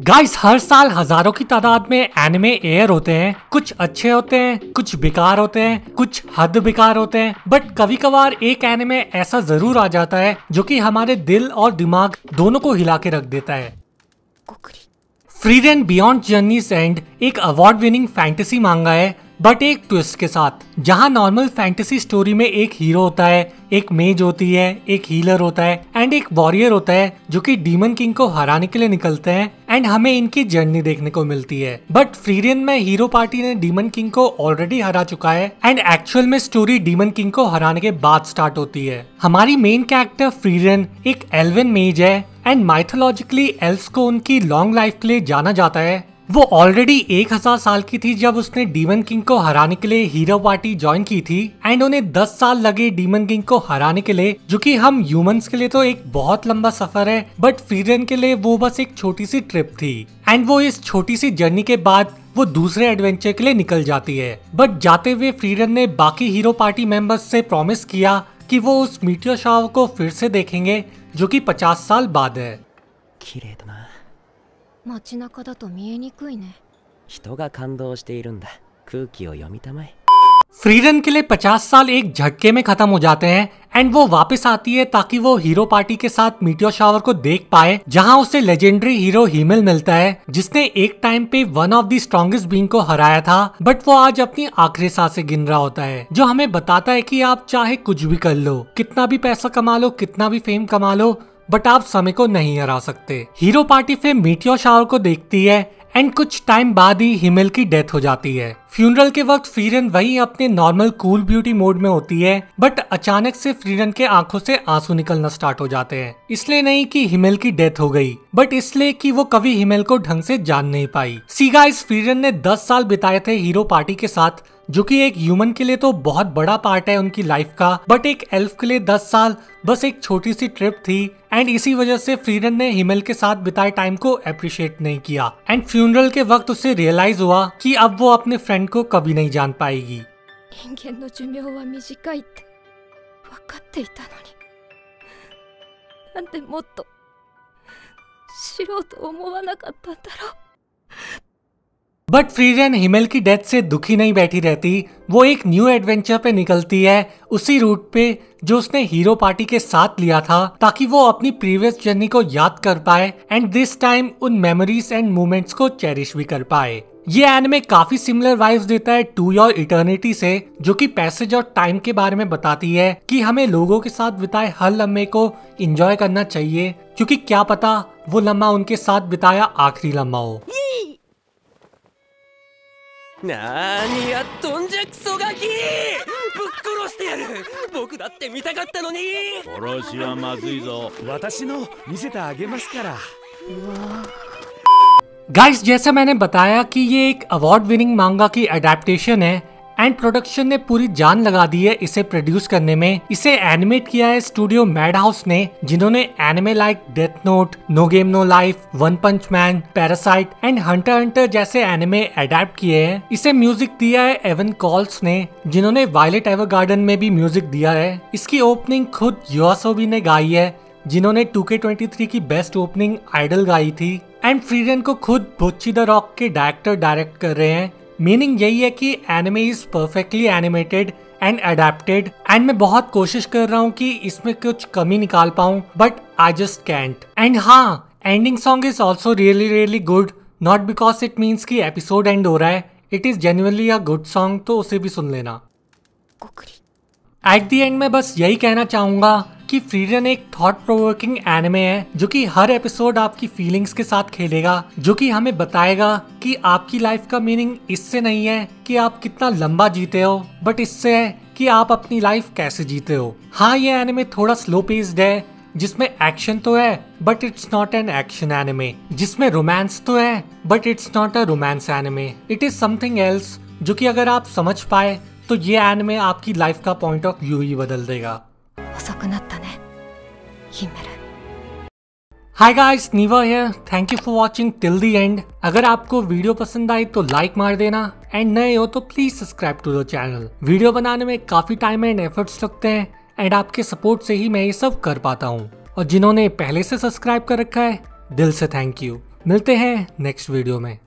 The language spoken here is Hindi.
गाइस हर साल हज़ारों की तादाद में एनिमे एयर होते हैं। कुछ अच्छे होते हैं, कुछ बेकार होते हैं, कुछ हद बेकार होते हैं। बट कभी कभार एक एनिमे ऐसा ज़रूर आ जाता है, जो कि हमारे दिल और दिमाग दोनों को हिला के रख देता है। Free and beyond journeys and एक अवार्ड विनिंग फैंटेसी मांगा है बट एक ट्विस्ट के साथ, जहाँ नॉर्मल फैंटेसी स्टोरी में एक हीरो होता है, एक मेज होती है, एक हीलर होता है एंड एक वॉरियर होता है, जो कि डीमन किंग को हराने के लिए निकलते हैं एंड हमें इनकी जर्नी देखने को मिलती है। बट फ्रीरियन में हीरो पार्टी ने डीमन किंग को ऑलरेडी हरा चुका है एंड एक्चुअल में स्टोरी डीमन किंग को हराने के बाद स्टार्ट होती है। हमारी मेन कैरेक्टर फ्रीरियन एक एल्वन मेज है एंड माइथोलॉजिकली एल्स को उनकी लॉन्ग लाइफ के लिए जाना जाता है वो ऑलरेडी 1000 साल की थी जब उसने डीमन किंग को हराने के लिए हीरो पार्टी ज्वाइन की थी एंड उन्हें 10 साल लगे डीमन किंग को हराने के लिए, जो कि हम ह्यूमंस के लिए तो एक बहुत लंबा सफ़र है बट फ्रीडन के लिए वो बस एक छोटी सी ट्रिप थी। एंड वो इस छोटी सी जर्नी के बाद वो दूसरे एडवेंचर के लिए निकल जाती है। बट जाते हुए फ्रीडन ने बाकी हीरो पार्टी मेंबर्स से प्रॉमिस किया कि वो उस मीटियो शाव को फिर से देखेंगे, जो कि 50 साल बाद है। 街中だと見えにくいね人が感動しているんだ空気を読みたまえ फ्रीडन के लिए 50 साल एक झटके में खत्म हो जाते हैं एंड वो वापस आती है ताकि वो हीरो पार्टी के साथ मीटियो शावर को देख पाए जहां उसे लेजेंडरी हीरो हीमेल मिलता है जिसने एक टाइम पे one of the strongest being को हराया था बट वो आज अपनी आखिरी सांसें गिन रहा होता है जो हमें बताता है कि आप चाहे कुछ भी कर लो कितना भी पैसा कमा लो कितना भी फेम कमा लो बट आप समय को नहीं हरा सकते। हीरो पार्टी फिर मीटियो शावर को देखती है एंड कुछ टाइम बाद ही हिमेल की डेथ हो जाती है। फ्यूनरल के वक्त फ्रीरन वही अपने नॉर्मल कूल ब्यूटी मोड में होती है बट अचानक से फ्रीरन के आँखों से आँसू निकलना स्टार्ट हो जाते हैं। इसलिए नहीं कि हिमेल की डेथ हो गई बट इसलिए कि वो कभी हिमेल को ढंग से जान नहीं पाई। सीगा इस फ्रीरन ने 10 साल बिताए थे हीरो पार्टी के साथ, जो कि एक ह्यूमन के लिए तो बहुत बड़ा पार्ट है उनकी लाइफ का बट एक एल्फ के लिए 10 साल, बस एक छोटी सी ट्रिप थी एंड इसी वजह से फ्रीडन ने हिमेल के साथ बिताए टाइम को अप्रिशिएट नहीं किया। एंड फ्यूनरल के वक्त उसे रियलाइज़ हुआ कि अब वो अपने फ्रेंड को कभी नहीं जान पाएगी 人間の寿命は短いって分かっていたのになんでもっと知ろうと思わなかったんだろう बट फ्रीजन हिमेल की डेथ से दुखी नहीं बैठी रहती वो एक न्यू एडवेंचर पे निकलती है उसी रूट पे जो उसने हीरो पार्टी के साथ लिया था ताकि वो अपनी प्रीवियस जर्नी को याद कर पाए एंड दिस टाइम उन मेमोरीज एंड मोमेंट्स को चेरिश भी कर पाए ये एनिमे काफ़ी सिमिलर वाइब्स देता है टू योर इटर्निटी से जो कि पैसेज और टाइम के बारे में बताती है कि हमें लोगों के साथ बिताए हर लम्हे को एंजॉय करना चाहिए क्योंकि क्या पता वो लम्हा उनके साथ बिताया आखिरी लम्हा हो। な गाइस जैसा मैंने बताया कि ये एक अवार्ड विनिंग मांगा की अडेप्टेशन है एंड प्रोडक्शन ने पूरी जान लगा दी है इसे प्रोड्यूस करने में। इसे एनिमेट किया है स्टूडियो मैड हाउस ने, जिन्होंने anime like Death Note No Game No Life One Punch Man Parasyte and Hunter Hunter जैसे एनिमे अडेप्ट किए हैं। इसे म्यूज़िक दिया है एवन कॉल्स ने, जिन्होंने वायलेट एवर गार्डन में भी म्यूज़िक दिया है। इसकी ओपनिंग खुद योसोबी ने गाई है, जिन्होंने 2K23 की बेस्ट ओपनिंग आइडल गाई थी। एंड फ्रीडन को खुद बुच्ची द रॉक के डायरेक्टर डायरेक्ट कर रहे हैं। मीनिंग यही है कि anime is perfectly animated and adapted and मैं बहुत कोशिश कर रहा हूँ कि इसमें कुछ कमी निकाल पाऊँ but I just can't and हाँ ending song is also really really good not because it means कि एपिसोड एंड हो रहा है it is genuinely a good song तो उसे भी सुन लेना। एट दी एंड मैं बस यही कहना चाहूँगा कि फ्रीडन एक थॉट प्रोवोकिंग एनिमे है, जो कि हर एपिसोड आपकी फीलिंग्स के साथ खेलेगा, जो कि हमें बताएगा कि आपकी लाइफ का मीनिंग इससे नहीं है कि आप कितना लंबा जीते हो बट इससे है कि आप अपनी लाइफ कैसे जीते हो। हाँ ये एनिमे थोड़ा स्लो पेस्ड है, जिसमें एक्शन तो है but it's not an action anime जिसमें रोमांस तो है but it's not a romance anime it is something else जो कि अगर आप समझ पाए तो ये एनिमे आपकी लाइफ का पॉइंट ऑफ़ व्यू ही बदल देगा। हाय गाइस नीवा है thank you for watching till the end अगर आपको वीडियो पसंद आई तो लाइक मार देना। एंड नए हो तो please subscribe to the channel video बनाने में काफ़ी टाइम एंड एफर्ट्स लगते हैं। एंड आपके सपोर्ट से ही मैं ये सब कर पाता हूँ। और जिन्होंने पहले से सब्सक्राइब कर रखा है, दिल से थैंक यू मिलते हैं नेक्स्ट वीडियो में.